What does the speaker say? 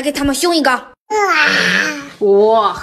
来给他们凶一个。哇！